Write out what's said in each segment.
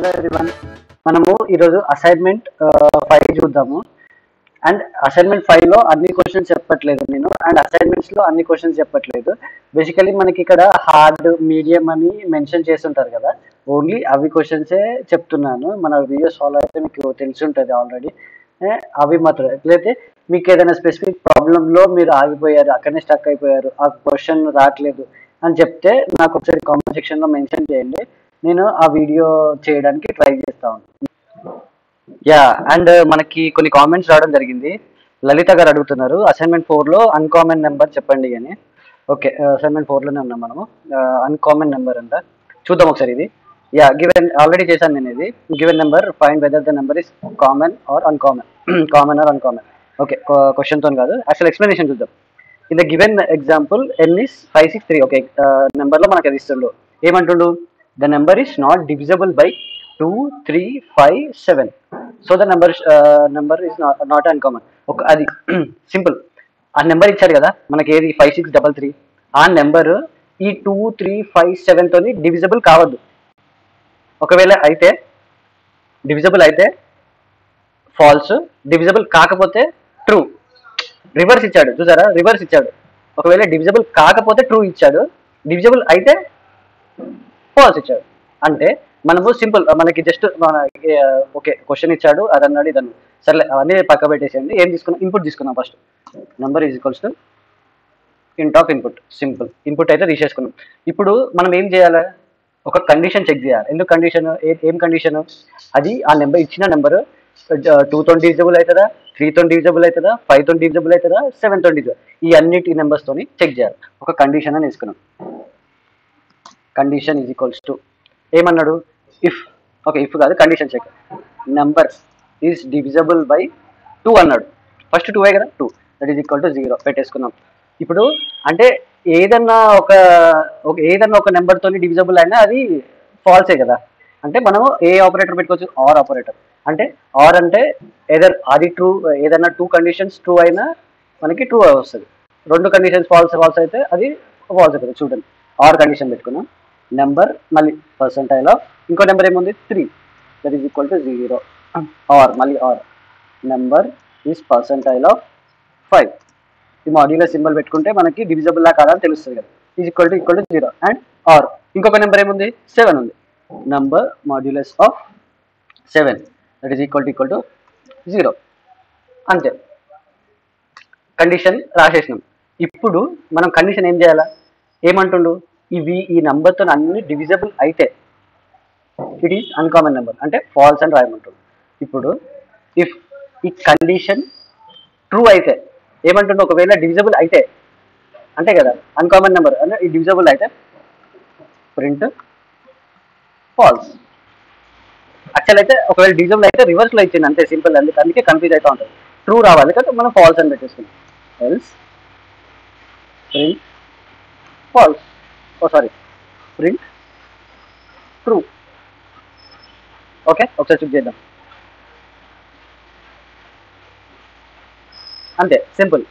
Hello everyone మనము ఈరోజు assignment five చూద్దాము. అండ్ అసైన్మెంట్ ఫైవ్లో అన్ని క్వశ్చన్స్ చెప్పట్లేదు నేను. అండ్ అసైన్మెంట్స్లో అన్ని క్వశ్చన్స్ చెప్పట్లేదు. బేసికలీ మనకి ఇక్కడ హార్డ్ మీడియం అని మెన్షన్ చేసి ఉంటారు కదా. ఓన్లీ అవి క్వశ్చన్సే చెప్తున్నాను. మన వీడియోస్ ఫాలో అయితే మీకు తెలిసి ఉంటుంది ఆల్రెడీ అవి మాత్రం. ఎట్లయితే మీకు ఏదైనా స్పెసిఫిక్ ప్రాబ్లంలో మీరు ఆగిపోయారు అక్కడనే స్టక్ అయిపోయారు ఆ క్వశ్చన్ రావట్లేదు అని చెప్తే నాకు ఒకసారి కామెంట్ సెక్షన్లో మెన్షన్ చేయండి. నేను ఆ వీడియో చేయడానికి ట్రై చేస్తాను యా అండ్ uh, మనకి కొన్ని కామెంట్స్ రావడం జరిగింది. లలిత గారు అడుగుతున్నారు అసైన్మెంట్ ఫోర్లో అన్కామన్ నెంబర్ చెప్పండి అని. ఓకే అసైన్మెంట్ ఫోర్లోనే ఉన్నాం మనము. Uh, అన్కామన్ నెంబర్ అంట. చూద్దాం ఒకసారి ఇది. యా గివెన్ ఆల్రెడీ చేశాను నేను ఇది. Given number find whether the number is common or uncommon common or uncommon okay క్వశ్చన్తో కాదు. అసలు ఎక్స్ప్లెనేషన్ చూద్దాం. In the given example N is five six three okay నెంబర్లో మనకు అది ఇస్తుండు. ఏమంటుండు? The number is not divisible by two three five seven so the number number not, not uh, uncommon. ఒక అది సింపుల్ ఆ నెంబర్ ఇచ్చాడు కదా మనకి ఏది? ఫైవ్ సిక్స్ డబల్ త్రీ ఆ నెంబర్ ఈ two three five seven divisible కావద్దు. ఒకవేళ అయితే డివిజబుల్ అయితే ఫాల్స్ డివిజబుల్ కాకపోతే ట్రూ రివర్స్ ఇచ్చాడు చూసారా? రివర్స్ ఇచ్చాడు. ఒకవేళ డివిజబుల్ కాకపోతే ట్రూ ఇచ్చాడు. డివిజబుల్ అయితే ఫాల్స్ ఇచ్చాడు. అంటే మనము సింపుల్ మనకి జస్ట్ మన ఓకే క్వశ్చన్ ఇచ్చాడు అది అన్నాడు ఇది సరే అవన్నీ పక్క పెట్టేసేయండి. ఏం తీసుకున్నాం ఇన్పుట్ తీసుకున్నాం first number is equals to int of input simple input అయితే తీసేసుకున్నాం. ఇప్పుడు మనం ఏం చేయాలి? ఒక కండిషన్ చెక్ చేయాలి. ఎందుకు కండిషన్ ఏం కండిషన్ అది ఆ నెంబర్ ఇచ్చిన నెంబర్ టూ డివిజబుల్ అవుతుందా? త్రీ డివిజబుల్ అవుతుందా? ఫైవ్ డివిజబుల్ అవుతుందా? సెవెన్ డివిజబుల్ ఈ అన్నిటి నెంబర్స్ తోని చెక్ చేయాలి. ఒక కండిషన్ అని వేసుకున్నాం కండిషన్ ఈజ్ ఈక్వల్స్ టు ఏమన్నాడు? ఇఫ్ ఓకే ఇఫ్ కాదు condition check number is divisible by two అన్నాడు. ఫస్ట్ టూ కదా? Two that is equal to zero పెట్టేసుకున్నాం. ఇప్పుడు అంటే ఏదన్నా ఒక ఒక ఏదన్నా ఒక నెంబర్తో డివిజబుల్ అయినా అది ఫాల్సే కదా? అంటే మనము ఏ ఆపరేటర్ పెట్టుకోవచ్చు? ఆర్ ఆపరేటర్ అంటే ఆర్ అంటే ఏదర్ అది ట్రూ ఏదైనా టూ కండిషన్స్ ట్రూ అయినా మనకి ట్రూ వస్తుంది. రెండు కండిషన్స్ ఫాల్స్ ఫాల్స్ అయితే అది ఫాల్స్ అవుతుంది చూడండి. ఆర్ కండిషన్ పెట్టుకున్నాం. నెంబర్ మళ్ళీ పర్సంటైల్ ఆఫ్ ఇంకో నెంబర్ ఏముంది? Three that is equal to zero or మళ్ళీ or number is percentile of five ఈ మాడ్యులర్ సింబల్ పెట్టుకుంటే మనకి డివిజబుల్ లా కాదని తెలుస్తుంది కదా. Is equal to equal to zero and or ఇంకొక నెంబర్ ఏముంది? సెవెన్ ఉంది. Number modulus of seven that is equal to equal to zero అంతే. కండిషన్ రాసేసినాం. ఇప్పుడు మనం కండిషన్ ఏం చేయాలా? ఏమంటుండు? ఇవి ఈ నెంబర్తో అన్ని డివిజబుల్ అయితే ఇట్ ఈస్ అన్కామన్ నెంబర్ అంటే ఫాల్స్ అని రాయమంటుంది ఇప్పుడు ఇఫ్ ఈ కండిషన్ ట్రూ అయితే ఏమంటుంది ఒకవేళ డివిజబుల్ అయితే అంతే కదా? అన్కామన్ నెంబర్ అంటే ఈ డివిజబుల్ అయితే ప్రింట్ ఫాల్స్ యాక్చువల్ అయితే ఒకవేళ డివిజబుల్ అయితే రివర్స్లో ఇచ్చింది అంతే సింపుల్ అందుకే అందుకే కన్ఫ్యూజ్ అవుతూ ఉంటుంది ట్రూ రావాలి కాబట్టి మనం ఫాల్స్ అని పెట్టేసుకున్నాం else print false oh sorry print true okay ఒకసారి చెక్ చేద్దాం. అంతే సింపుల్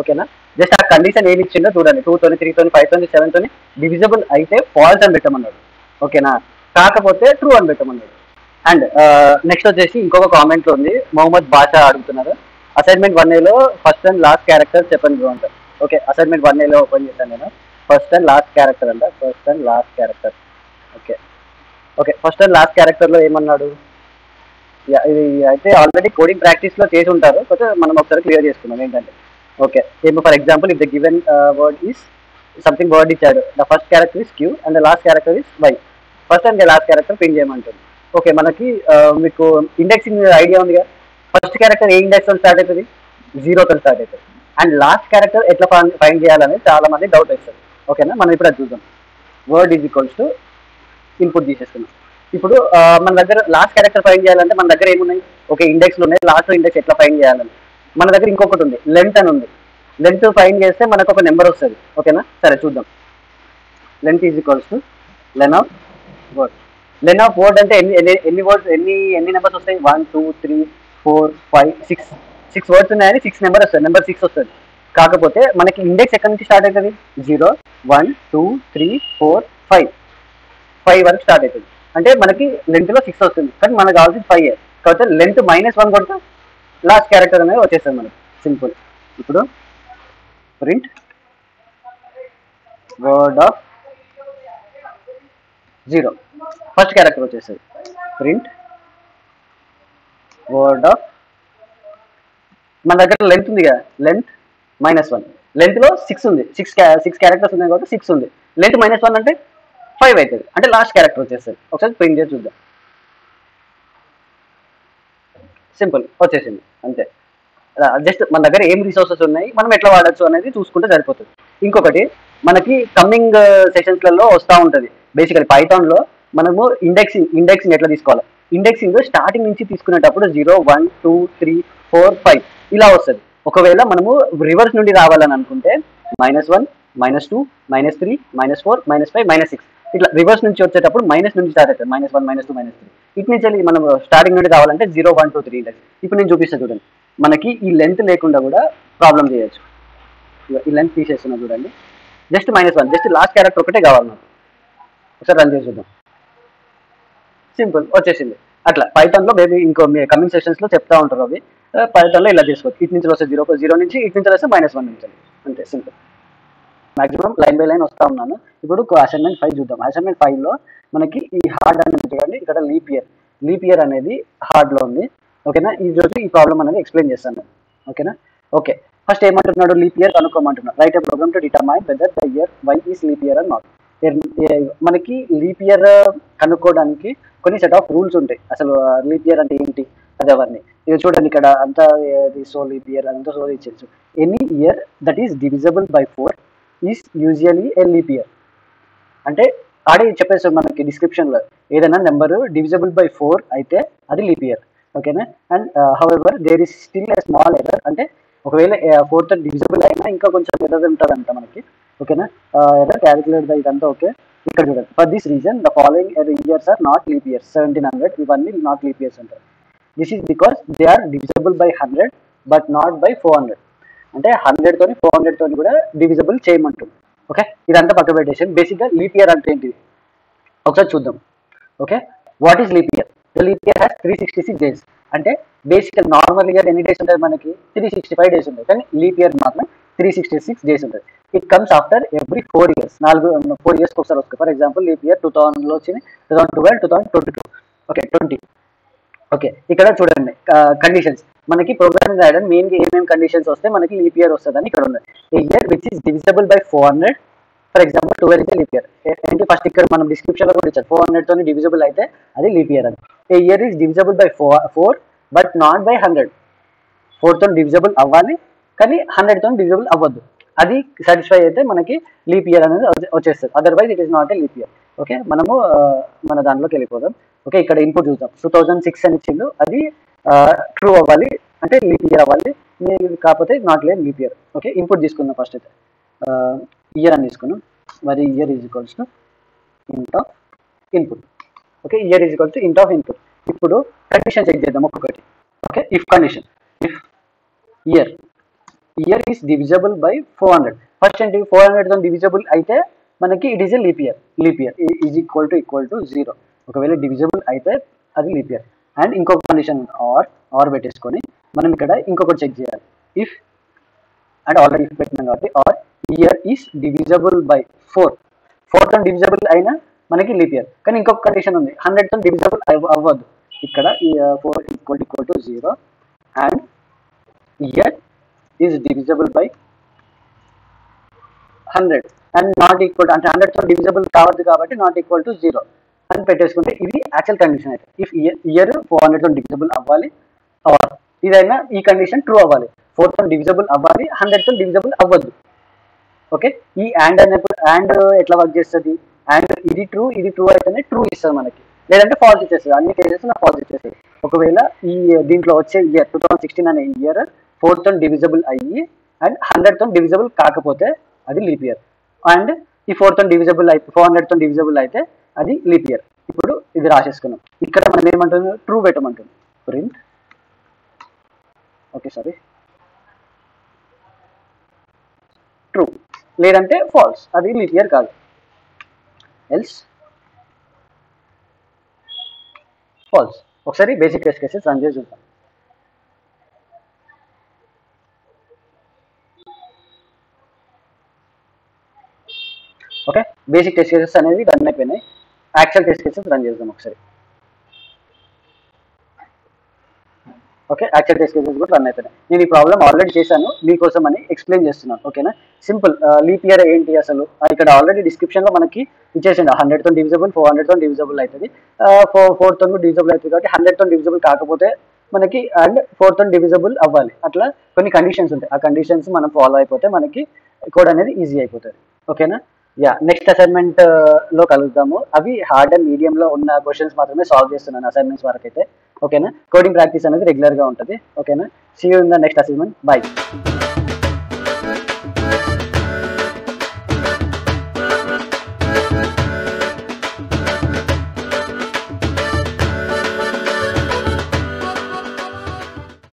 ఓకేనా జస్ట్ ఆ కండిషన్ ఏమి ఇచ్చిందో చూడండి. టూ తోని త్రీ తోని ఫైవ్ తోని సెవెన్ తోని డివిజబుల్ అయితే ఫాల్స్ అని పెట్టమన్నాడు. ఓకేనా కాకపోతే ట్రూ అని పెట్టమన్నాడు. అండ్ నెక్స్ట్ uh, వచ్చేసి ఇంకొక కామెంట్ ఉంది. మొహమ్మద్ బాషా అడుగుతున్నారు. అసైన్మెంట్ వన్ ఏలో ఫస్ట్ అండ్ లాస్ట్ క్యారెక్టర్ చెప్పండి బ్రో ఓకే అసైన్మెంట్ వన్ ఏలో ఓపెన్ చేశాను నేను. ఫస్ట్ అండ్ లాస్ట్ క్యారెక్టర్ అంట. First and last character okay okay first and last క్యారెక్టర్లో ఏమన్నాడు? ఇది అయితే ఆల్రెడీ కోడింగ్ ప్రాక్టీస్లో చేసి ఉంటారు. కాకపోతే మనం ఒకసారి క్లియర్ చేసుకున్నాం ఏంటంటే. ఓకే ఏమో for example if the given word is something word ఇచ్చాడు the first character is Q and the last character is Y first and the last character print చేయమంటుంది. Okay మనకి uh, మీకు ఇండెక్సింగ్ ఐడియా ఉంది కదా? First character ఏ index start అవుతుంది? జీరోతో start అవుతుంది. And last character ఎట్లా ఫైండ్ చేయాలనేది చాలా మంది డౌట్ వస్తుంది ఓకేనా? మనం ఇప్పుడు అది చూద్దాం. Word is equals to input తీసేసుకున్నాం ఇప్పుడు మన దగ్గర లాస్ట్ క్యారెక్టర్ ఫైన్ చేయాలంటే మన దగ్గర ఏమున్నాయి? ఓకే ఇండెక్స్లు ఉన్నాయి. లాస్ట్ ఇండెక్స్ ఎట్లా ఫైన్ చేయాలని. మన దగ్గర ఇంకొకటి ఉంది. లెంత్ అని ఉంది. లెంత్ ఫైన్ చేస్తే మనకు ఒక నెంబర్ వస్తుంది. ఓకేనా? సరే చూద్దాం. Length is equals to len of word len of word అంటే ఎన్ని ఎన్ని ఎన్ని వర్డ్స్ ఎన్ని ఎన్ని నెంబర్స్ వస్తాయి? One two three four five six six words ఉన్నాయని సిక్స్ నెంబర్ వస్తుంది నెంబర్ సిక్స్ వస్తుంది. కాకపోతే మనకి ఇండెక్స్ ఎక్కడి నుంచి స్టార్ట్ అవుతుంది? Zero one two three four five five వరకు స్టార్ట్ అవుతుంది. అంటే మనకి లెంత్లో సిక్స్ వస్తుంది. కానీ మనకు కావాల్సింది ఫైవ్ కాకపోతే లెంత్ మైనస్ వన్ కొడితే లాస్ట్ క్యారెక్టర్ అనేది వచ్చేస్తుంది మనకి. సింపుల్ ఇప్పుడు print word of zero first character వచ్చేస్తుంది. ప్రింట్ వర్డ్ ఆఫ్ మన దగ్గర లెంత్ ఉంది కదా. లెంత్ మైనస్ వన్ లెంత్లో సిక్స్ ఉంది. సిక్స్ సిక్స్ క్యారెక్టర్స్ ఉన్నాయి కాబట్టి సిక్స్ ఉంది. లెంత్ మైనస్ వన్ అంటే ఫైవ్ అవుతుంది. అంటే లాస్ట్ క్యారెక్టర్ వచ్చేస్తుంది. ఒకసారి ప్రింట్ చేసి చూద్దాం. సింపుల్ వచ్చేసింది. అంతే. జస్ట్ మన దగ్గర ఏం రిసోర్సెస్ ఉన్నాయి మనం ఎట్లా వాడచ్చు అనేది చూసుకుంటే సరిపోతుంది. ఇంకొకటి మనకి కమ్మింగ్ సెషన్స్లలో వస్తూ ఉంటుంది. బేసికలీ పైథాన్లో మనము ఇండెక్సింగ్ ఇండెక్సింగ్ ఎట్లా తీసుకోవాలి? ఇండెక్సింగ్ స్టార్టింగ్ నుంచి తీసుకునేటప్పుడు zero one two three four five ఇలా వస్తుంది. ఒకవేళ మనము రివర్స్ నుండి రావాలని అనుకుంటే minus one minus two minus three minus four minus five minus six ఇట్లా రివర్స్ నుంచి వచ్చేటప్పుడు మైనస్ నుంచి స్టార్ట్ అవుతుంది. Minus one minus two minus three ఇటు నుంచి వెళ్ళి మనం స్టార్టింగ్ నుండి రావాలంటే zero one two three index ఇప్పుడు నేను చూపిస్తాను చూడండి. మనకి ఈ లెంత్ లేకుండా కూడా ప్రాబ్లం చేయొచ్చు. ఈ లెంత్ తీసేస్తున్నా చూడండి. Just minus one just last character ఒకటే కావాలి నాకు ఒకసారి రన్ చేసి చూద్దాం. సింపుల్ వచ్చేసింది. అట్లా. పైథాన్లో మేబీ ఇంకో మీ కమింగ్ సెషన్స్లో చెప్తా ఉంటారు అవి. పైథాన్లో ఇలా చేసుకోవచ్చు ఇటు నుంచి వస్తే జీరో జీరో నుంచి ఇటు నుంచి వస్తే మైనస్ వన్ నుంచి. అంతే simple maximum line by line వస్తా ఉన్నాను. ఇప్పుడు అసైన్మెంట్ ఫైవ్ చూద్దాం. అసైన్మెంట్ ఫైవ్లో మనకి ఈ హార్డ్ అనేది చూడండి ఇక్కడ లీప్ ఇయర్ లీప్ ఇయర్ అనేది హార్డ్లో ఉంది. ఓకేనా? ఈ రోజు ఈ ప్రాబ్లం అనేది ఎక్స్ప్లెయిన్ చేస్తాను. ఓకేనా? ఓకే. ఫస్ట్ ఏమంటున్నాడు? Leap year కనుక్కోమంటున్నాడు right a program to determine whether the year Y is leap year and not మనకి లీప్ ఇయర్ కనుక్కోవడానికి కొన్ని సెట్ ఆఫ్ రూల్స్ ఉంటాయి. అసలు లీప్ ఇయర్ అంటే ఏంటి? అది అవన్నీ ఇది చూడండి ఇక్కడ అంతా సో లీప్ ఇయర్ అంతా so ఇచ్చేచ్చు any year that is divisible by four is usually a leap year అంటే ఆడే చెప్పేసి మనకి డిస్క్రిప్షన్లో ఏదైనా నెంబర్ డివిజబుల్ బై ఫోర్ అయితే అది లీప్ ఇయర్ ఓకేనా and however there is still a small error అంటే ఒకవేళ ఫోర్త్ డివిజబుల్ అయినా ఇంకా కొంచెం ఎర్రర్ ఉంటుందంట మనకి. ఓకేనా ఎర్రర్ క్యాలిక్యులేట్ ఇదంతా ఓకే ఇక్కడ చూడండి. For this reason the following years are not leap years seventeen hundred ఇవన్నీ నాట్ లీప్ ఇయర్స్ ఉంటాయి this is because they are divisible by hundred but not by four hundred అంటే hundred తోని four hundred తోని కూడా divisible చేయమంటుంది. Okay ఇదంతా పక్క పెట్టేసి బేసిక్గా లీప్ ఇయర్ అంటే ఏంటిది? ఒకసారి చూద్దాం. Okay what is leap year leap year has three sixty six days అంటే బేసికల్ నార్మల్ ఇయర్ ఎన్ని డేస్ ఉంటుంది మనకి? త్రీ సిక్స్టీ ఫైవ్ డేస్ ఉంటుంది కానీ లీప్ ఇయర్ మాత్రం త్రీ సిక్స్టీ సిక్స్ డేస్ ఉంటుంది it comes after every four years నాలుగు four ఇయర్స్కి ఒకసారి వస్తుంది. For example leap year two థౌసండ్లో వచ్చింది. Two thousand twelve two thousand twenty two okay twenty okay ఇక్కడ చూడండి కండిషన్స్ మనకి ప్రోగ్రామింగ్ రాయడం మెయిన్ ఏమేమి కండిషన్స్ వస్తే మనకి లీప్ ఇయర్ వస్తుందని ఇక్కడ ఉంది. A year which is divisible by four hundred for example twelve is leap year ఏంటి ఫస్ట్ ఇక్కడ మనం డిస్క్రిప్షన్లో కూడా ఇచ్చారు ఫోర్ హండ్రెడ్తో డివిజబుల్ అయితే అది లీప్ ఇయర్ అని. A year is divisible by four four but not by hundred ఫోర్తో divisible అవ్వాలి కానీ హండ్రెడ్తో డివిజబుల్ అవ్వద్దు. అది సాటిస్ఫై అయితే మనకి లీప్ ఇయర్ అనేది వచ్చేస్తుంది. Otherwise it is not a leap year okay మనము మన దాంట్లోకి వెళ్ళిపోదాం. ఓకే ఇక్కడ ఇన్పుట్ చూద్దాం. టూ థౌజండ్ సిక్స్ అని ఇచ్చిండు. అది ట్రూ అవ్వాలి అంటే లీప్ ఇయర్ అవ్వాలి. కాకపోతే నాట్ లేదు లీప్ ఇయర్ ఓకే ఇన్పుట్ తీసుకుందాం ఫస్ట్ అయితే. ఇయర్ అని తీసుకున్నాం మరి year is equals to int of input okay year is equals to int of input ఇప్పుడు కండిషన్ చెక్ చేద్దాం ఒక్కొక్కటి. Okay if condition if year year is divisible by four hundred first ఏంటి four హండ్రెడ్తో divisible అయితే మనకి it is a leap year leap year is equal to equal to zero ఒకవేళ divisible అయితే అది లీప్ ఇయర్ అండ్ ఇంకొక condition or or పెట్టేసుకొని మనం ఇక్కడ ఇంకొకటి చెక్ చేయాలి. ఇఫ్ అండ్ ఆల్రెడీ ఇఫ్ పెట్టినాం కాబట్టి or year is divisible by four ఫోర్తో divisible అయినా మనకి లీప్ ఇయర్ కానీ ఇంకొక కండిషన్ ఉంది. హండ్రెడ్తో డివిజబుల్ అవ్వద్దు ఇక్కడ four equal equal to zero and year is divisible by hundred and not equal అంటే హండ్రెడ్తో డివిజబుల్ కావద్దు కాబట్టి నాట్ ఈక్వల్ టు జీరో అని పెట్టేసుకుంటే ఇది యాక్చువల్ కండిషన్ అయితే. ఇఫ్ ఇయర్ ఇయర్ ఫోర్ హండ్రెడ్తో డివిజబుల్ అవ్వాలి ఇదైనా ఈ కండిషన్ ట్రూ అవ్వాలి. ఫోర్త్ డివిజబుల్ అవ్వాలి హండ్రెడ్తో డివిజబుల్ అవ్వద్దు. ఓకే ఈ అండ్ అనేప్పుడు అండ్ ఎట్లా వర్క్ చేస్తుంది? అండ్ ఇది ట్రూ ఇది ట్రూ అయితేనే ట్రూ ఇస్తుంది మనకి. లేదంటే ఫాల్స్ ఇచ్చేస్తుంది. అన్ని కేసెస్ నా ఫాల్స్ ఇచ్చేస్తుంది. ఒకవేళ ఈ దీంట్లో వచ్చే ఇయర్ టూ థౌసండ్ సిక్స్టీన్ అనే ఇయర్ ఫోర్త్ డివిజబుల్ అయ్యి అండ్ హండ్రెడ్తో డివిజబుల్ కాకపోతే అది లీప్ ఇయర్ అండ్ ఈ ఫోర్త్ డివిజబుల్ అయితే ఫోర్ హండ్రెడ్తో డివిజబుల్ అయితే అది లీప్ ఇయర్ ఇప్పుడు ఇది రాసేసుకున్నాం. ఇక్కడ మనం ఏమంటుంది? ట్రూ పెట్టమంటుంది. ప్రింట్ ఓకే సారీ ట్రూ లేదంటే ఫాల్స్ అది లీప్ ఇయర్ కాదు. ఎల్స్ ఫాల్స్ ఒకసారి బేసిక్ టెస్ట్ కేసెస్ రన్ చేసి చూద్దాం. ఓకే బేసిక్ టెస్ట్ కేసెస్ అనేవి రన్ అయిపోయినాయి. యాక్చువల్ టెస్ట్ కేసెస్ రన్ చేద్దాం ఒకసారి. ఓకే యాక్చువల్ టెస్ట్ కేసెస్ కూడా రన్ అవుతున్నాయి నేను ఈ ప్రాబ్లమ్ ఆల్రెడీ చేశాను మీకోసం అని ఎక్స్ప్లెయిన్ చేస్తున్నాను ఓకేనా సింపుల్ లీప్ ఇయర్ ఏంటి అసలు? ఇక్కడ ఆల్రెడీ డిస్క్రిప్షన్లో మనకి ఇచ్చేసింది హండ్రెడ్తో డివిజబుల్ ఫోర్ హండ్రెడ్తో డివిజబుల్ అవుతుంది ఫోర్ ఫోర్తో డివిజబుల్ అవుతుంది కాబట్టి హండ్రెడ్తో డివిజబుల్ కాకపోతే మనకి అండ్ ఫోర్త్ డివిజబుల్ అవ్వాలి. అట్లా కొన్ని కండిషన్స్ ఉంటాయి. ఆ కండిషన్స్ మనం ఫాలో అయిపోతే మనకి కోడ్ అనేది ఈజీ అయిపోతుంది. ఓకేనా యా నెక్స్ట్ అసైన్మెంట్లో కలుద్దాము. అవి హార్డ్ అండ్ మీడియం లో ఉన్న క్వశ్చన్స్ మాత్రమే సాల్వ్ చేస్తున్నాను అసైన్మెంట్స్ వరకు అయితే ఓకేనా కోడింగ్ ప్రాక్టీస్ అనేది రెగ్యులర్గా ఉంటుంది. ఓకేనా see you in the next assignment bye